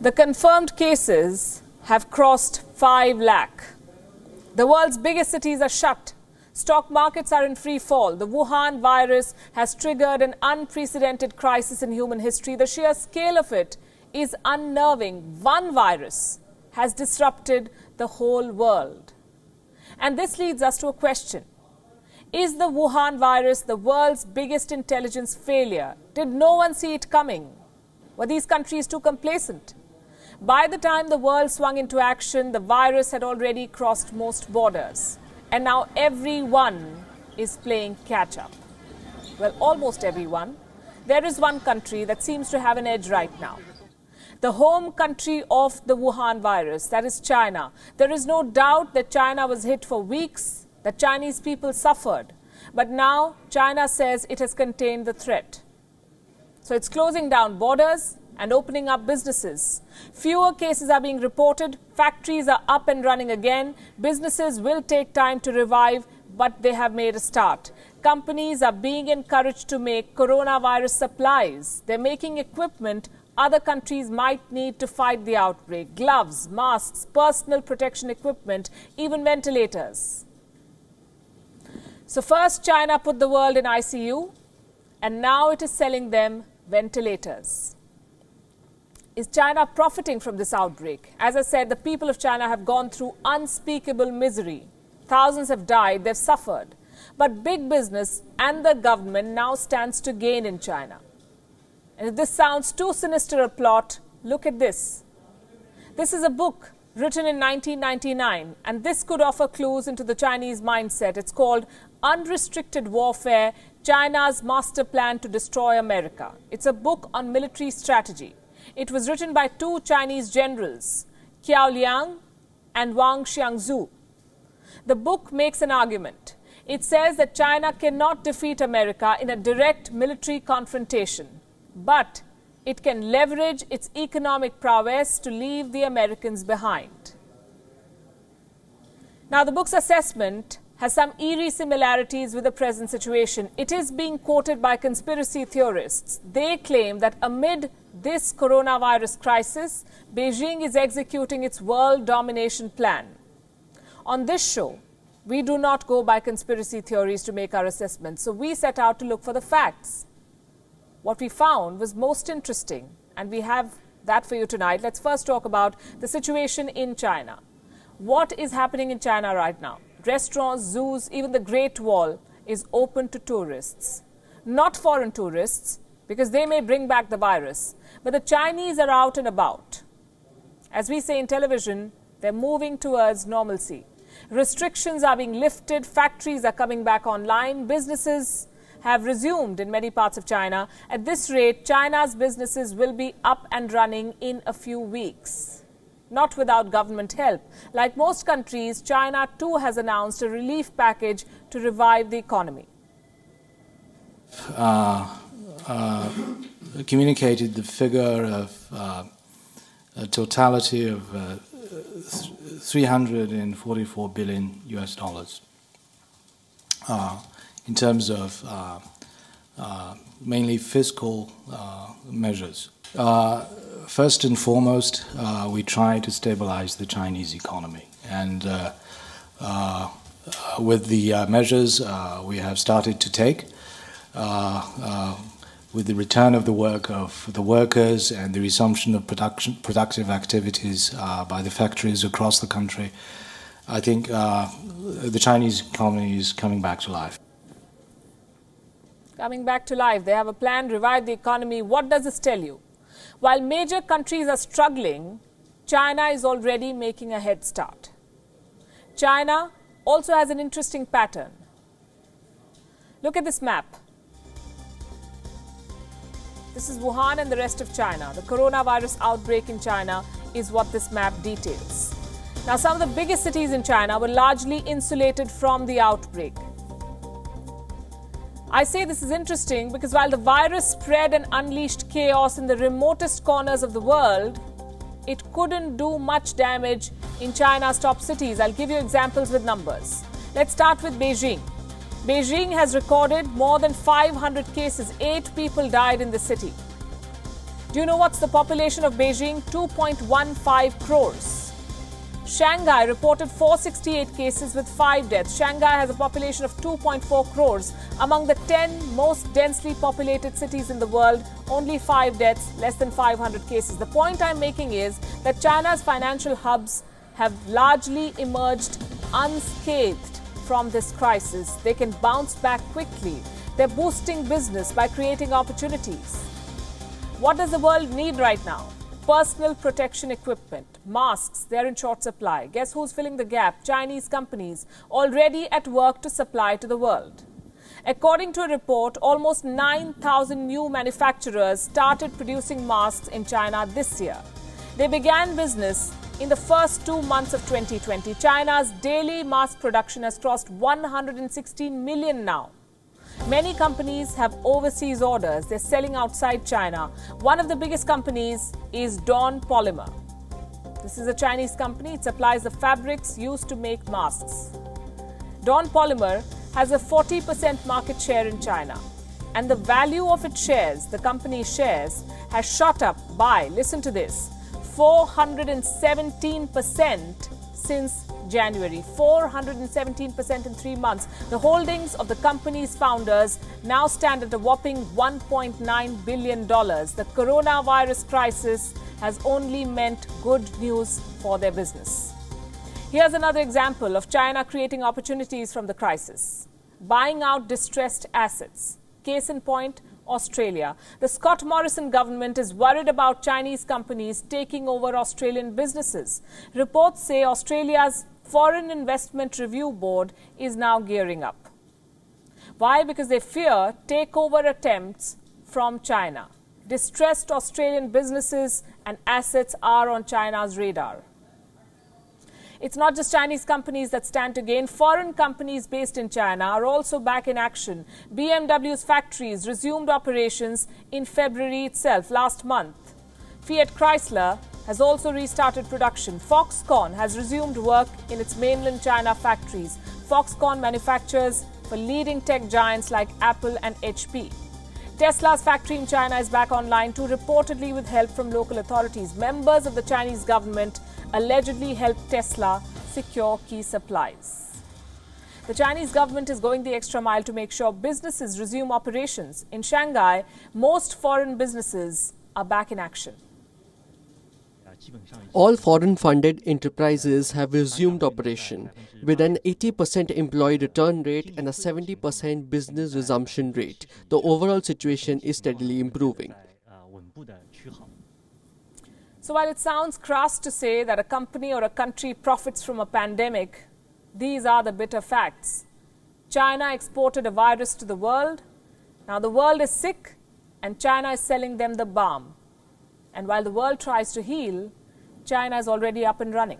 The confirmed cases have crossed 5 lakh. The world's biggest cities are shut. Stock markets are in free fall. The Wuhan virus has triggered an unprecedented crisis in human history. The sheer scale of it is unnerving. One virus has disrupted the whole world. And this leads us to a question. Is the Wuhan virus the world's biggest intelligence failure? Did no one see it coming? Were these countries too complacent? By the time the world swung into action, the virus had already crossed most borders. And now everyone is playing catch up. Well, almost everyone. There is one country that seems to have an edge right now the home country of the Wuhan virus, that is China. There is no doubt that China was hit for weeks, that Chinese people suffered. But now China says it has contained the threat. So it's closing down borders and opening up businesses. Fewer cases are being reported, factories are up and running again, businesses will take time to revive, but they have made a start. Companies are being encouraged to make coronavirus supplies. They're making equipment other countries might need to fight the outbreak gloves, masks, personal protection equipment, even ventilators. So, first, China put the world in ICU, and now it is selling them ventilators. Is China profiting from this outbreak? As I said, the people of China have gone through unspeakable misery. Thousands have died, they've suffered. But big business and the government now stands to gain in China. And if this sounds too sinister a plot, look at this. This is a book written in 1999, and this could offer clues into the Chinese mindset. It's called Unrestricted Warfare China's Master Plan to Destroy America. It's a book on military strategy. It was written by two Chinese generals, Qiao Liang and Wang Xiangsui. The book makes an argument. It says that China cannot defeat America in a direct military confrontation but it can leverage its economic prowess to leave the Americans behind. Now, the book's assessment has some eerie similarities with the present situation. It is being quoted by conspiracy theorists. They claim that amid this coronavirus crisis, Beijing is executing its world domination plan. On this show, we do not go by conspiracy theories to make our assessments, so we set out to look for the facts what we found was most interesting, and we have that for you tonight. Let's first talk about the situation in China. What is happening in China right now? Restaurants, zoos, even the Great Wall is open to tourists. Not foreign tourists, because they may bring back the virus, but the Chinese are out and about. As we say in television, they're moving towards normalcy. Restrictions are being lifted, factories are coming back online, businesses have resumed in many parts of China. At this rate, China's businesses will be up and running in a few weeks. Not without government help. Like most countries, China too has announced a relief package to revive the economy. Uh, uh, communicated the figure of uh, a totality of uh, 344 billion US dollars. Uh, in terms of uh, mainly fiscal measures. First and foremost, uh, we try to stabilize the Chinese economy. And uh, uh, with the measures we have started to take, with the return of the work of the workers and the resumption of production, productive activities uh, by the factories across the country, I think uh, the Chinese economy is coming back to life coming back to life. They have a plan, to revive the economy. What does this tell you? While major countries are struggling, China is already making a head start. China also has an interesting pattern. Look at this map. This is Wuhan and the rest of China. The coronavirus outbreak in China is what this map details. Now, some of the biggest cities in China were largely insulated from the outbreak. I say this is interesting because while the virus spread and unleashed chaos in the remotest corners of the world, it couldn't do much damage in China's top cities. I'll give you examples with numbers. Let's start with Beijing. Beijing has recorded more than 500 cases. Eight people died in the city. Do you know what's the population of Beijing? 2.15 crores. Shanghai reported 468 cases with 5 deaths. Shanghai has a population of 2.4 crores. Among the 10 most densely populated cities in the world, only 5 deaths, less than 500 cases. The point I'm making is that China's financial hubs have largely emerged unscathed from this crisis. They can bounce back quickly. They're boosting business by creating opportunities. What does the world need right now? Personal protection equipment, masks, they're in short supply. Guess who's filling the gap? Chinese companies already at work to supply to the world. According to a report, almost 9,000 new manufacturers started producing masks in China this year. They began business in the first two months of 2020. China's daily mask production has crossed 116 million now. Many companies have overseas orders. They're selling outside China. One of the biggest companies is Dawn Polymer. This is a Chinese company. It supplies the fabrics used to make masks. Dawn Polymer has a 40% market share in China. And the value of its shares, the company's shares, has shot up by, listen to this, 417% since January, 417% in three months. The holdings of the company's founders now stand at a whopping $1.9 billion. The coronavirus crisis has only meant good news for their business. Here's another example of China creating opportunities from the crisis buying out distressed assets. Case in point, Australia. The Scott Morrison government is worried about Chinese companies taking over Australian businesses. Reports say Australia's Foreign Investment Review Board is now gearing up. Why? Because they fear takeover attempts from China. Distressed Australian businesses and assets are on China's radar. It's not just Chinese companies that stand to gain. Foreign companies based in China are also back in action. BMW's factories resumed operations in February itself, last month. Fiat Chrysler has also restarted production. Foxconn has resumed work in its mainland China factories. Foxconn manufactures for leading tech giants like Apple and HP. Tesla's factory in China is back online too, reportedly with help from local authorities. Members of the Chinese government allegedly helped Tesla secure key supplies. The Chinese government is going the extra mile to make sure businesses resume operations. In Shanghai, most foreign businesses are back in action. All foreign funded enterprises have resumed operation with an 80% employee return rate and a 70% business resumption rate. The overall situation is steadily improving. So while it sounds crass to say that a company or a country profits from a pandemic, these are the bitter facts. China exported a virus to the world. Now the world is sick and China is selling them the balm. And while the world tries to heal, China is already up and running.